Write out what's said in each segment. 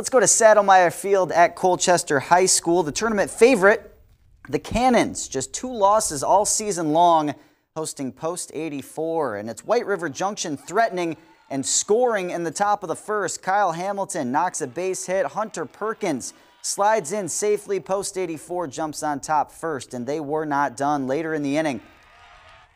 Let's go to Saddlemire Field at Colchester High School. The tournament favorite, the Cannons, just two losses all season long, hosting Post 84. And it's White River Junction threatening and scoring in the top of the first. Kyle Hamilton knocks a base hit. Hunter Perkins slides in safely. Post 84 jumps on top first, and they were not done later in the inning.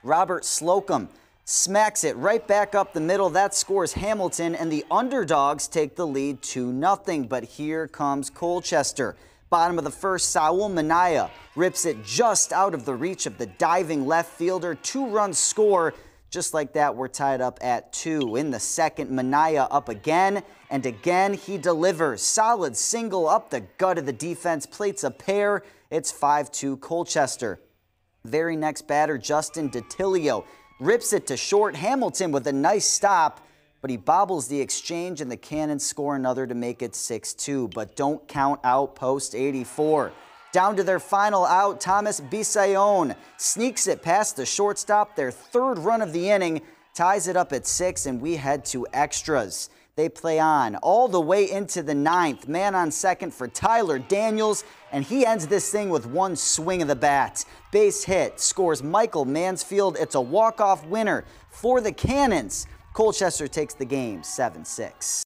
Robert Slocum smacks it right back up the middle. That scores Hamilton, and the underdogs take the lead 2 0. But here comes Colchester. Bottom of the first, Saul Manaya rips it just out of the reach of the diving left fielder. Two run score. Just like that, we're tied up at two. In the second, Manaya up again, and again he delivers. Solid single up the gut of the defense, plates a pair. It's 5 2 Colchester. Very next batter, Justin DeTilio rips it to short. Hamilton with a nice stop, but he bobbles the exchange and the Cannons score another to make it 6-2. But don't count out post 84. Down to their final out, Thomas Bisayon sneaks it past the shortstop, their third run of the inning, ties it up at six, and we head to extras. They play on all the way into the ninth. Man on second for Tyler Daniels, and he ends this thing with one swing of the bat. Base hit scores Michael Mansfield. It's a walk-off winner for the Cannons. Colchester takes the game 7 6.